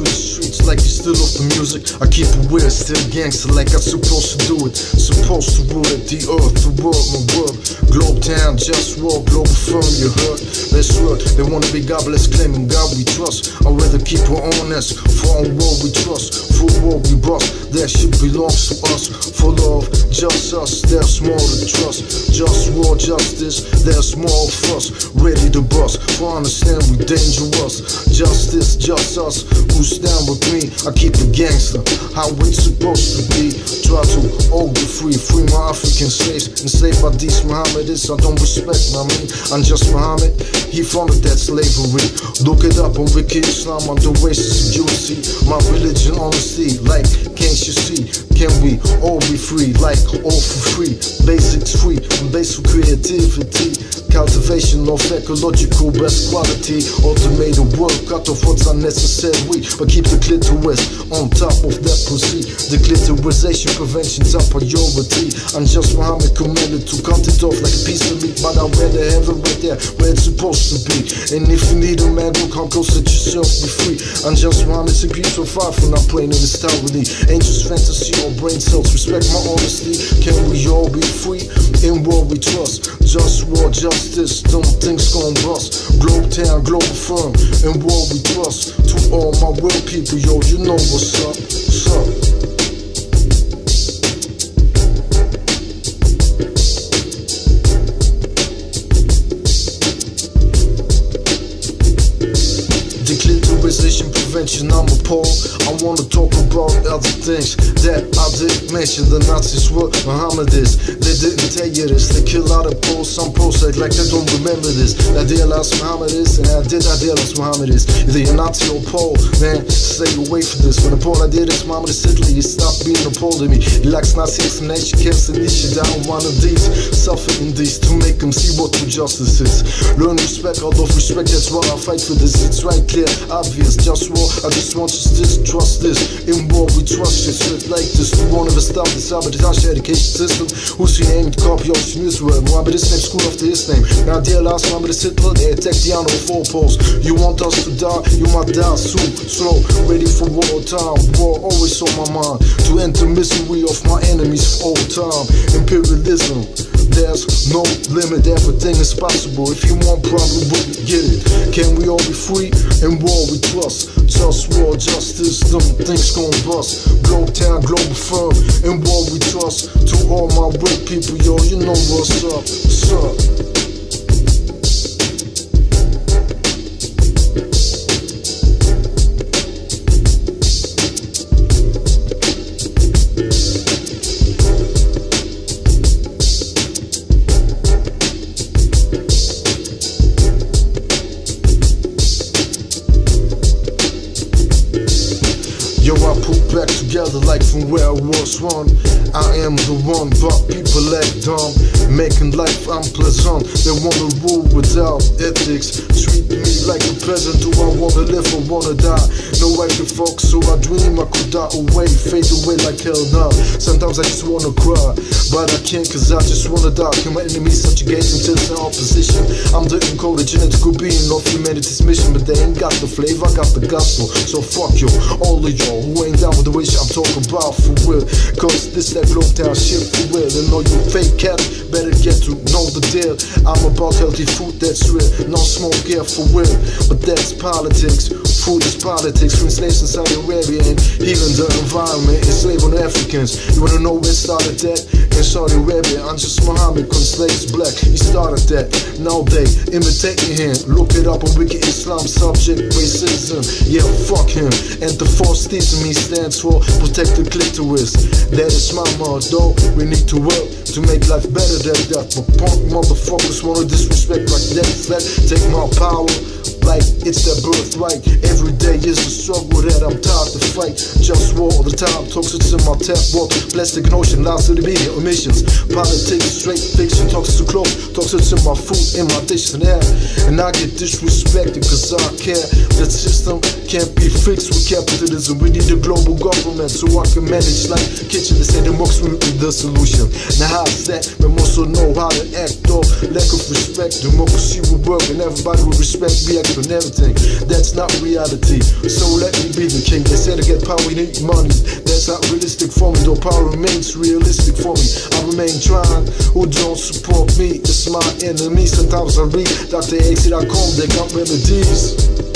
of the streets like you still off the music, I keep it weird, still gangster like I'm supposed to do it. Supposed to rule it, the earth, the world, my world. Globe town, JustWar, global firm, you heard. Let's work, they wanna be godless, claiming God we trust. I'd rather keep it honest, for our world we trust. For war we bust, that shit belongs to us. For love, just us, there's more to trust. Just war, justice, there's more of us. Ready to bust, for understand we dangerous. Justice, just us, who stand with me. I keep it gangster, how we supposed to be. Try to all be free, free my African slaves. Enslaved by these Mohammedists, I don't respect, I mean. I'm just Muhammad, he founded that slavery. Look it up on Wiki Islam, on the racist Jews My religion, honesty, like, can't you see? Can we all be free, like, all for free? Basics free, basic creativity. Cultivation of ecological best quality. Automated work, cut off what's unnecessary. But keep the clitoris on top of that pussy. The clitorisation prevention's a priority. I'm just Muhammad commanded to cut it off like a piece of meat. But I wear the heaven right there where it's supposed to be. And if you need a man, go come close, let yourself be free. I'm just Muhammad, feet so far from not playing in this with Angels, fantasy, brain cells. Respect my honesty. Can we all be free in what we trust? Just war, justice, them things gon' bust. Globe town, global firm, and what we trust. To all my real people, yo, you know what's up. What's up? Prevention, I'm appalled. I wanna talk about other things that I didn't mention. The Nazis were Mohammedists. They didn't tell you this. They kill out of Poles. Some Poles act like they don't remember this. I realize Mohammedists, and I did I realize Mohammedists. Either you're Nazi or Pole, man, stay away from this. When the Pole I did is Italy, he stopped being a Pole to me. He likes Nazi explanation, can't initiate down one of these. Suffering these to make them see what true justice is. Learn respect, out of respect, that's why I fight for this. It's right clear, obvious, just war. I just want you to trust this. In war, we trust you. Shit like this. We won't ever stop this sabotage education system. Who's your name? Copy of news word. Muhammad is name, school after his name. Now, dear last Muhammad is Hitler, they attack the honor four posts. You want us to die, you might die soon. Slow, ready for war time. War always on my mind. To end the misery of my enemies all time. Imperialism. There's no limit, everything is possible. If you want, probably will get it. Can we all be free? In war we trust. Just war, justice, them things gon' bust. Globe town, global firm. In war we trust. To all my real people, yo, you know what's up. What's up? Yo, I put back together like from where I was one. I am the one, but people act dumb. Making life unpleasant. They wanna rule without ethics. Treat me like a peasant. Do I wanna live or wanna die? No way to fuck, so I dream I could die away. Fade away like hell now. Sometimes I just wanna cry, but I can't cause I just wanna die. Can my enemies subjugate the opposition? I'm the encoded genetical being of humanity's mission, but they ain't got the flavor, I got the gospel. So fuck you, all of y'all who ain't down with the wish I'm talking about for real. Cause this that globe town shit for real. And all you fake cats better get to know the deal. I'm about healthy food that's real, no smoke here for real. But that's politics, food is politics. From slaves Saudi Arabia and even the environment enslaving Africans. You wanna know where started that? In Saudi Arabia, I'm just Muhammad, cause slaves black. He started that. Now they imitating him. Look it up on Wiki Islam subject racism. Yeah, fuck him. And the false theism he stands for protect the clitoris. That is my motto. We need to work to make life better than that. But punk motherfuckers wanna disrespect like that. Flat, take my power like it's their birthright. Every day is a struggle that I'm tired to fight. Just war all the time, toxic in my tap water. Plastic and ocean, lies to the media, emissions. Politics, straight fiction, toxic to clothes, toxic in my food, in my dish and air. And I get disrespected cause I care. That system can't be fixed with capitalism. We need a global government so I can manage like kitchen. They say the democracy will be the solution. Now how's that? We must also know how to act off. Lack of respect, democracy will work and everybody will respect me. And everything. That's not reality. So let me be the king. They said to get power, we need money. That's not realistic for me, though power remains realistic for me. I remain trying. Who don't support me? It's my enemy. Sometimes I read Dr. AC.com, they got remedies.